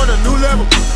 on a new level.